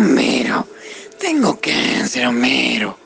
Homero, tengo cáncer, Homero.